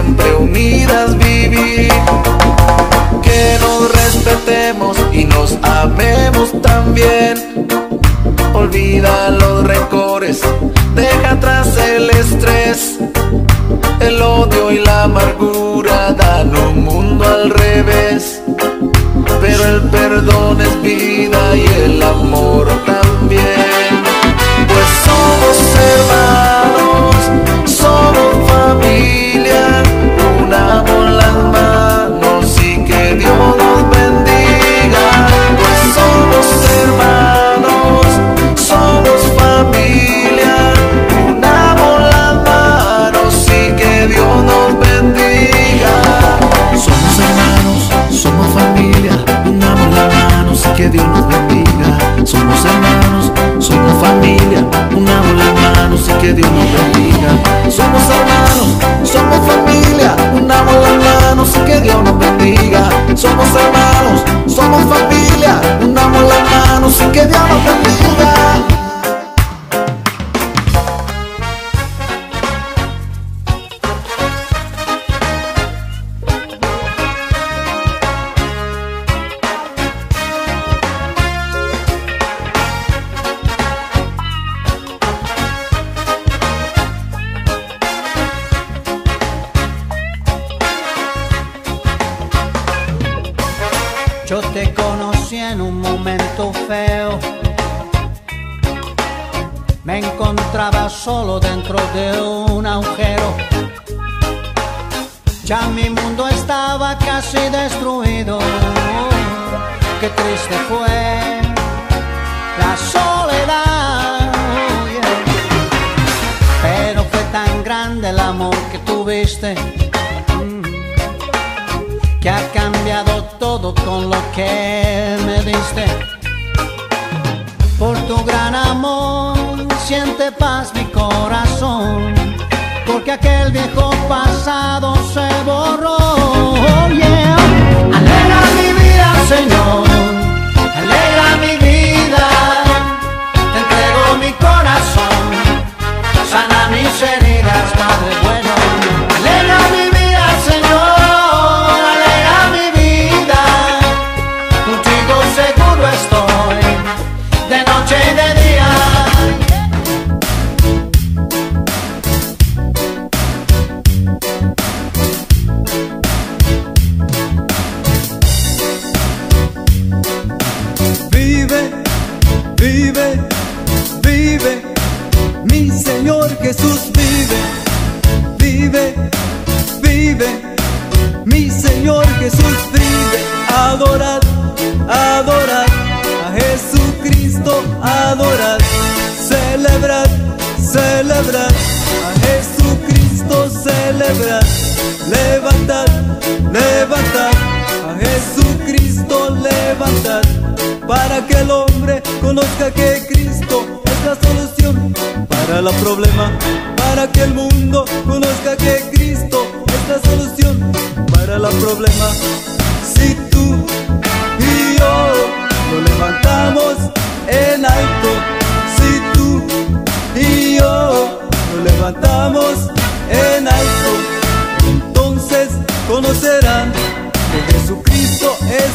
siempre unidas vivir. Que nos respetemos y nos amemos también. Olvida los rencores, deja atrás el estrés. El odio y la amargura dan un mundo al revés. Pero el perdón es vida y el amor. Hermanos, somos familia, unamos las manos y que Dios nos bendiga. Somos hermanos, somos familia, unamos las manos y que Dios nos bendiga. Somos hermanos, somos familia, unamos las manos y que Dios nos bendiga. Solo dentro de un agujero. Ya mi mundo estaba casi destruido. Qué triste fue la soledad. Pero fue tan grande el amor que tuviste que ha cambiado todo con lo que me diste. Por tu gran amor siente paz mi corazón, a Jesucristo, celebrad, levantad, levantad a Jesucristo, levantad para que el hombre conozca que Cristo es la solución para el problema, para que el mundo conozca que Cristo es la solución para el problema.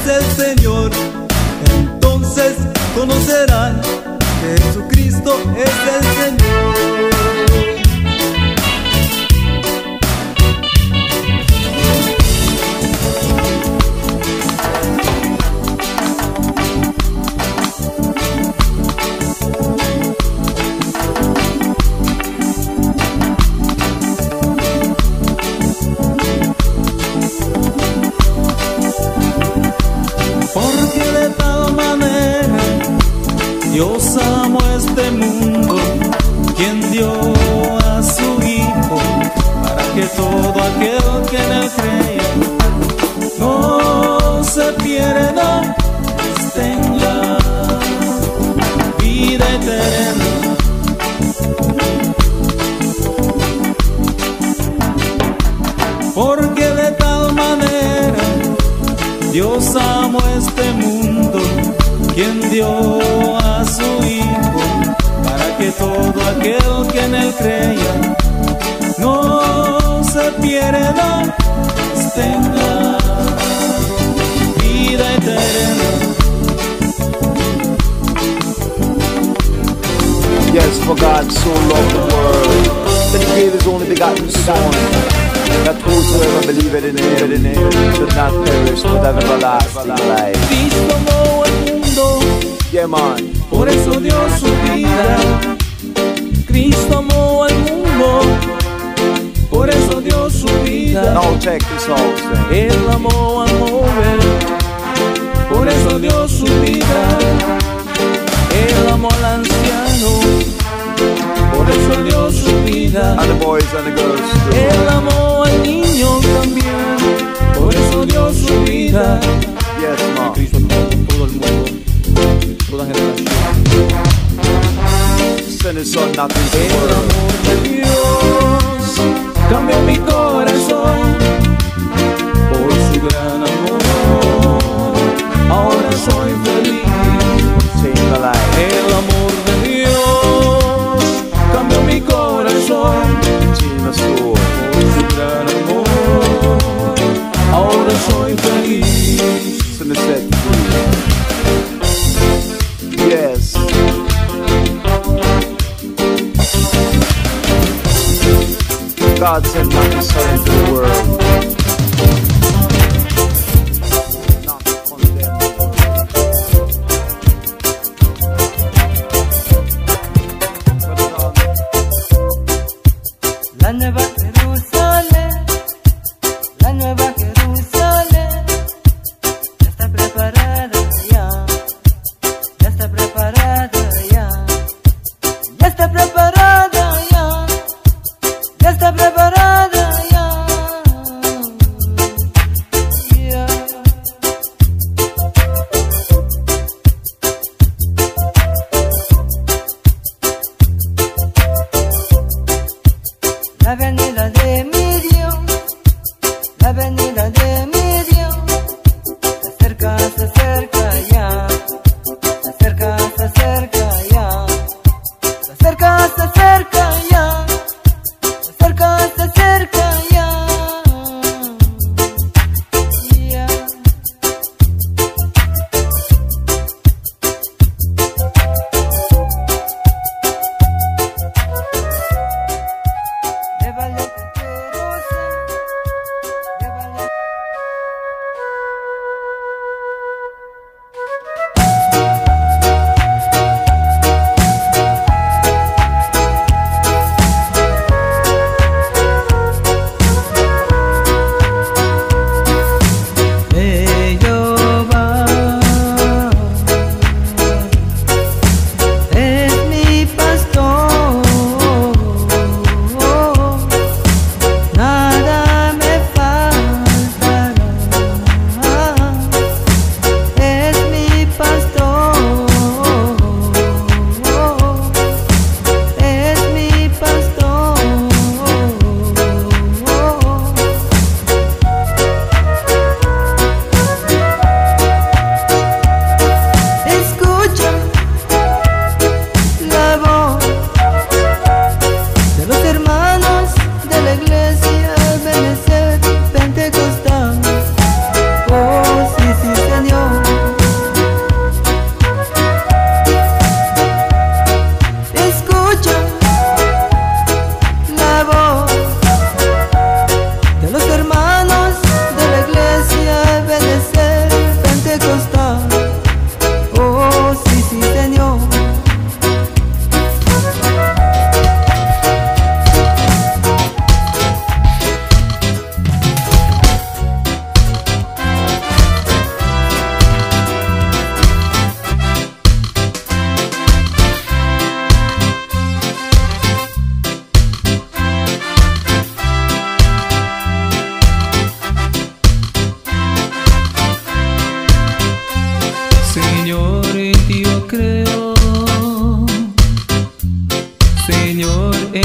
El Señor. Entonces conocerán que Jesucristo es el mundo, quien dio a su Hijo, para que todo aquel que en él crea no se pierda, tenga vida eterna. Porque de tal manera Dios amó este mundo, quien dio a su Hijo que todo aquel que en él creya no se pierda, tenga vida eterna. Yes, for God so loved the world that he gave his only begotten Son, that whosoever believeth in him, in him should not perish but have everlasting life. Cristo amó al mundo, Yeah, man. por eso dio su vida. Cristo amó al mundo, por eso dio su vida. Now check this out. Él amó al joven, por eso dio su vida. Él amó al anciano, por eso dio su vida. And the boys and the girls. Él amó al niño también, por eso dio su vida. Yes, man. Cristo amó todo el mundo, toda generación. Son not into the El amor de Dios cambió mi corazón por su gran amor. Ahora soy feliz. My life. El amor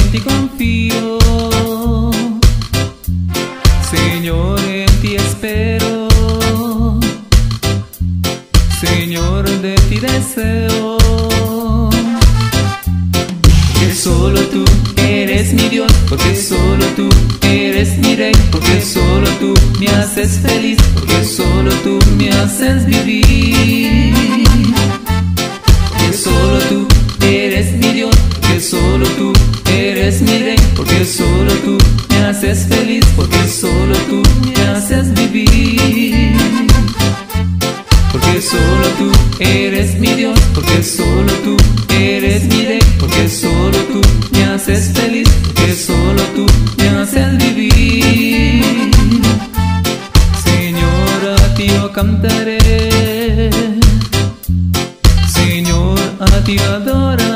en ti confío, Señor, en ti espero, Señor, de ti deseo, que solo tú eres mi Dios, porque solo tú eres mi rey, porque solo tú me haces feliz, porque solo tú me haces vivir. Porque solo tú me haces feliz, porque solo tú me haces vivir. Porque solo tú eres mi Dios, porque solo tú eres mi rey, porque solo tú me haces feliz, porque solo tú me haces vivir. Señor, a ti yo cantaré, Señor, a ti adoraré,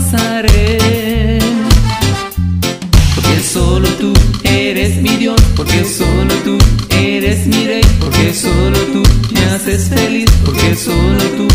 gozaré. Porque solo tú eres mi Dios, porque solo tú eres mi rey, porque solo tú me haces feliz, porque solo tú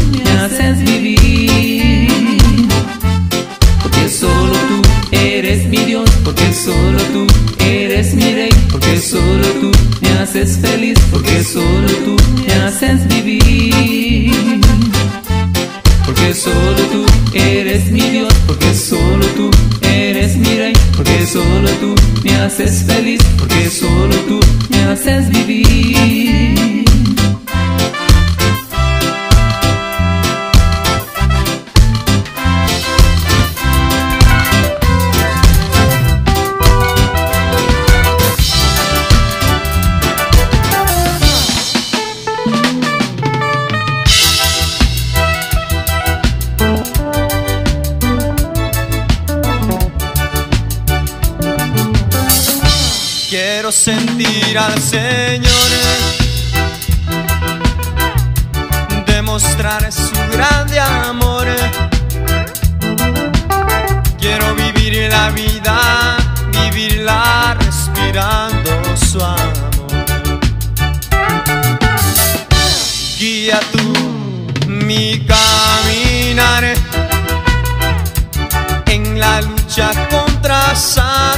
haces feliz, porque solo tú me haces vivir. Quiero sentir al Señor, demostrar su grande amor. Quiero vivir la vida, vivirla respirando su amor. Guía tú mi caminar en la lucha contra Satanás.